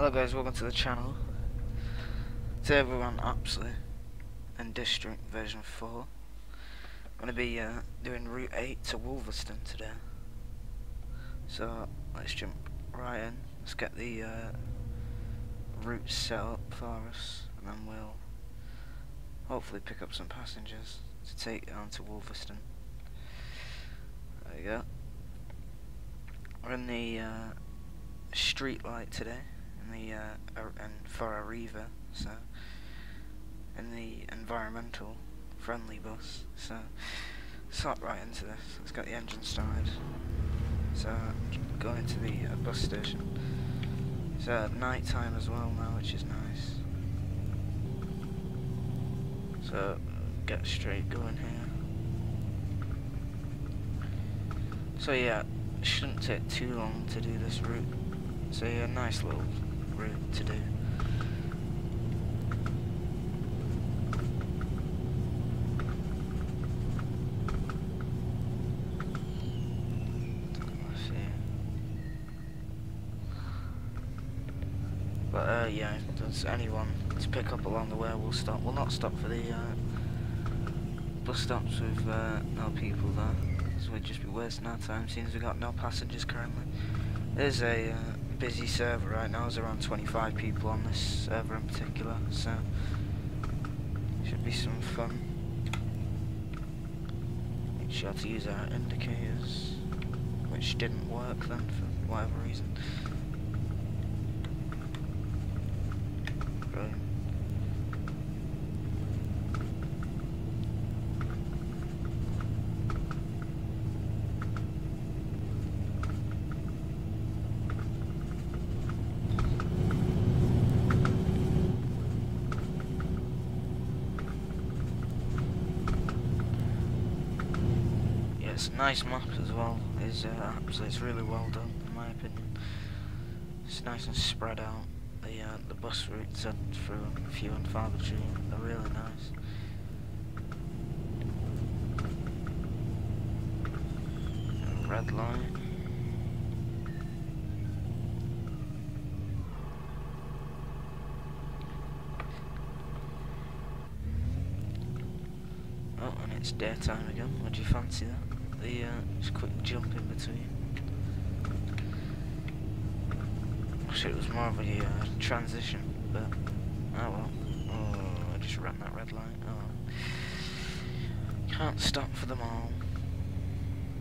Hello guys, welcome to the channel. Today we're on Apsley and District version 4. I'm going to be uh, doing Route 8 to Wolverston today. So let's jump right in. Let's get the uh, route set up for us and then we'll hopefully pick up some passengers to take down to Wolverston. There you go. We're in the uh, StreetLite today the uh, and for Arriva, so in the environmental friendly bus. So start right into this. Let's get the engine started. So going to the uh, bus station. It's uh, night time as well now, which is nice. So get straight going here. So yeah, shouldn't take too long to do this route. So yeah, nice little route to do. But uh, yeah, there's anyone to pick up along the way, we'll stop. We'll not stop for the uh, bus stops with uh, no people there, so we'd just be wasting our time, as we've got no passengers currently. There's a uh, busy server right now. There's around 25 people on this server in particular, so should be some fun. Make sure to use our indicators, which didn't work then for whatever reason. Brilliant. Yeah, it's a nice map as well. It's uh, it's really well done in my opinion. It's nice and spread out. The uh, the bus routes are through a few and far between. They're really nice. Red line. Oh, and it's daytime again. Would you fancy that? The uh, just quick jump in between. Wish it was more of a uh, transition, but oh well. Oh, I just ran that red light. Oh, can't stop for them all.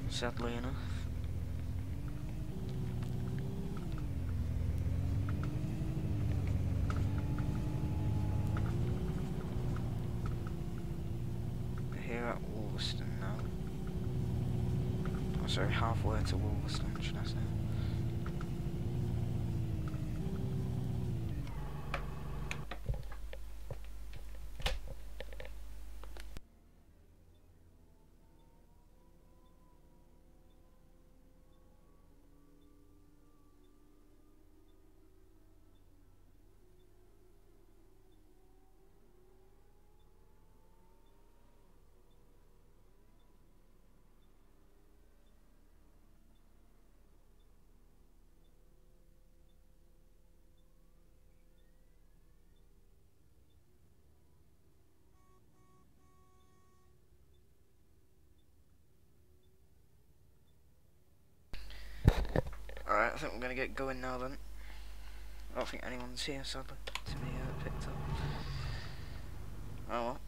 Sadly enough. We're here at Wolverston now. Oh, sorry, halfway to Wolverston, should I say. Alright, I think we're gonna get going now then. I don't think anyone's here, sadly, to be uh, picked up. Oh well.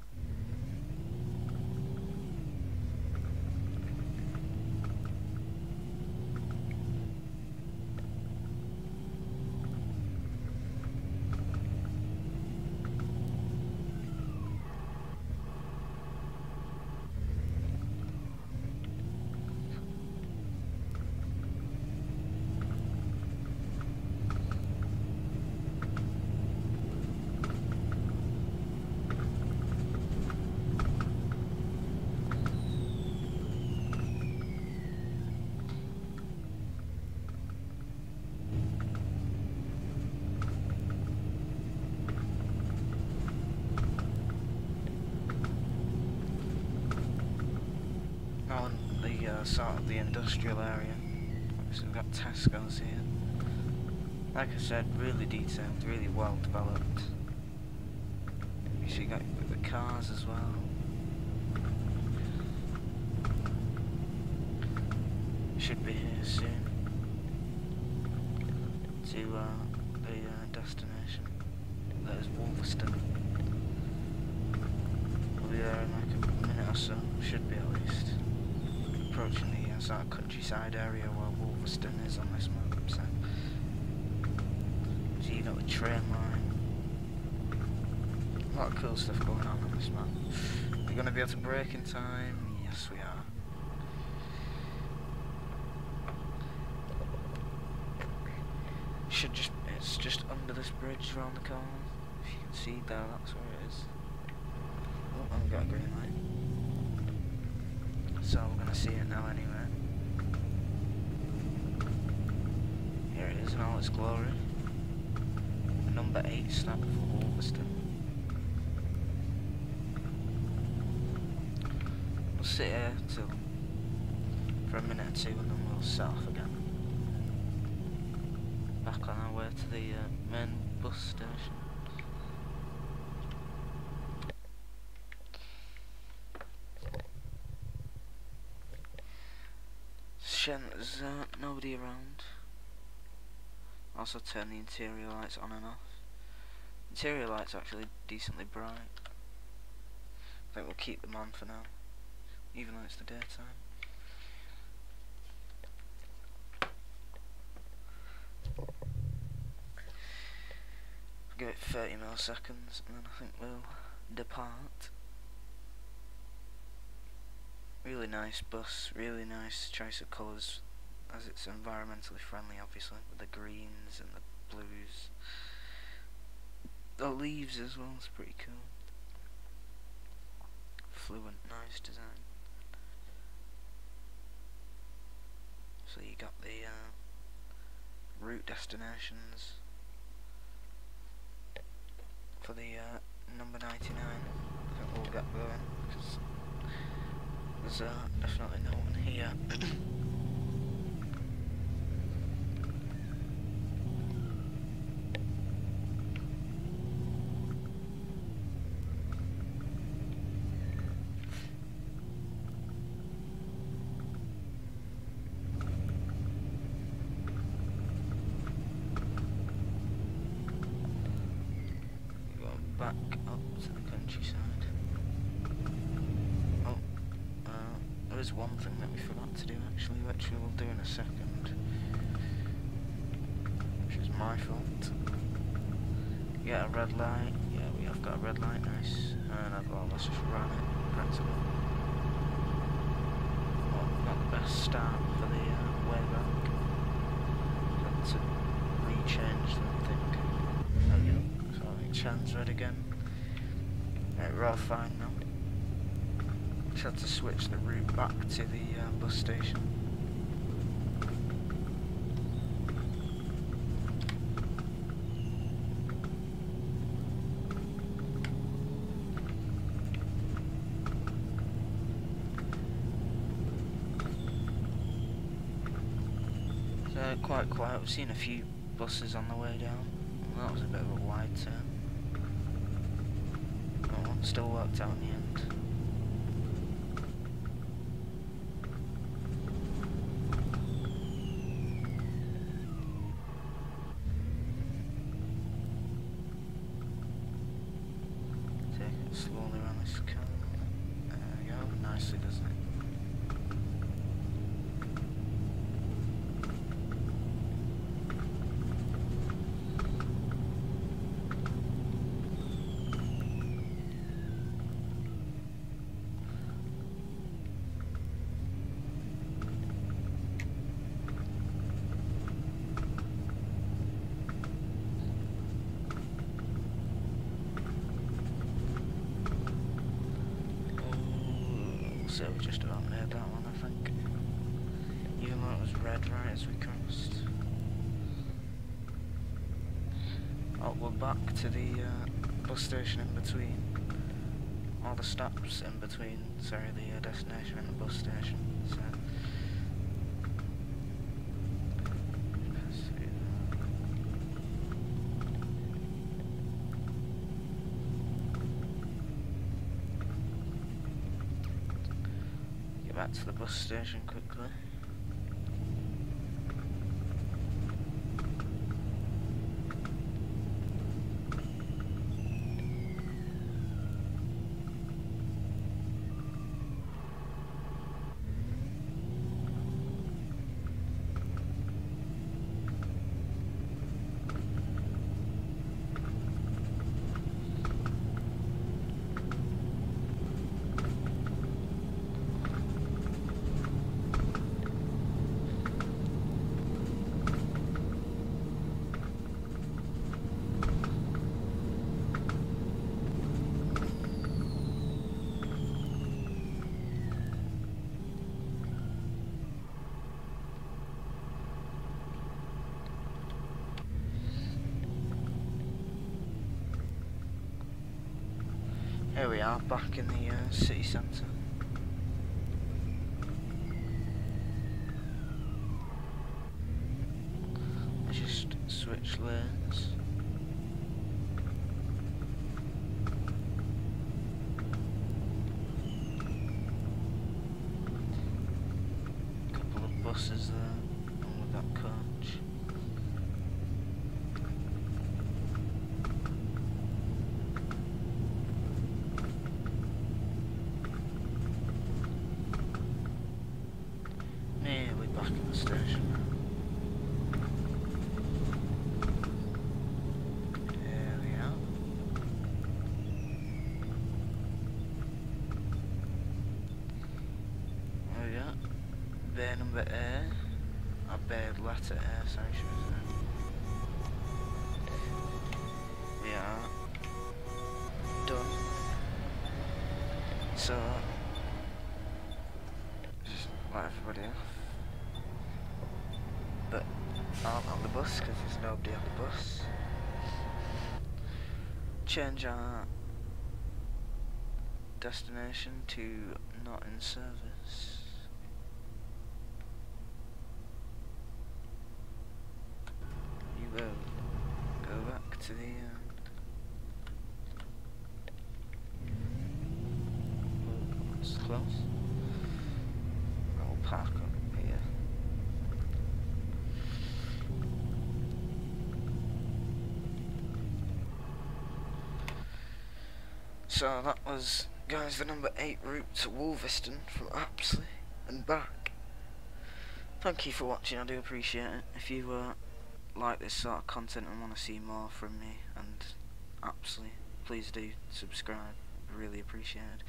Now in uh, sort of the industrial area. So we've got Tesco's here. Like I said, really detailed, really well developed. You see, got the cars as well. Should be here soon to uh, the uh, destination. That is Wolverston. We'll be there in like a minute or so. Should be. Approaching the uh, of countryside area where Wolverston is on this map. So, so you got the train line. A lot of cool stuff going on on this map. We're going to be able to break in time. Yes, we are. Should just it's just under this bridge around the corner. If you can see there, that's where it is. Oh, I've got a green light. So we're gonna see it now anyway. Here it is in all its glory. Number 8 snap for Wolverston. We'll sit here till for a minute or two and then we'll set off again. Back on our way to the uh, main bus station. Shen, there's uh, nobody around. Also turn the interior lights on and off. Interior lights actually decently bright. I think we'll keep them on for now, even though it's the daytime. Give it 30 milliseconds and then I think we'll depart. Really nice bus, really nice choice of colours as it's environmentally friendly obviously with the greens and the blues. The leaves as well, it's pretty cool. Fluent, nice design. So you got the uh, route destinations for the uh, number 99. I think we'll get because there's uh, definitely no one here. Going back up to the countryside. Oh, uh, there is one thing that we forgot to do actually, which we will do in a second. Which is my fault. Get a red light. Yeah, we have got a red light, nice. And I've, well, let's just run it, practically. Well, not the best start for the uh, way back. Had to rechange them, I think. There we. So I think Chan's red again. Right, we're all fine now. Just had to switch the route back to the uh, bus station. So quite quiet. We've seen a few buses on the way down. Well, that was a bit of a wide turn. Oh, still worked out in the end. Take it slowly around this corner. There. Nicely, doesn't it? So just about made that one, I think. Even though it was red right as we crossed. Oh, we're back to the uh, bus station in between. All the stops in between, sorry, the uh, destination and the bus station. So. Back to the bus station quickly. Here we are, back in the uh, city centre. I just switch lanes. Couple of buses there, one with that coach. Nearly back at the station. There we are. Bay number A. Or bay letter A, sorry. We are done. So, just let everybody off. But aren't on the bus because there's nobody on the bus. Change our destination to not in service. You will go back to the. It's close. I'll park up here. So that was, guys, the number 8 route to Wolverstone from Apsley and back. Thank you for watching, I do appreciate it. If you uh, like this sort of content and want to see more from me and Apsley, please do subscribe, I really appreciate it.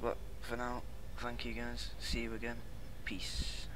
But for now, thank you guys, see you again, peace.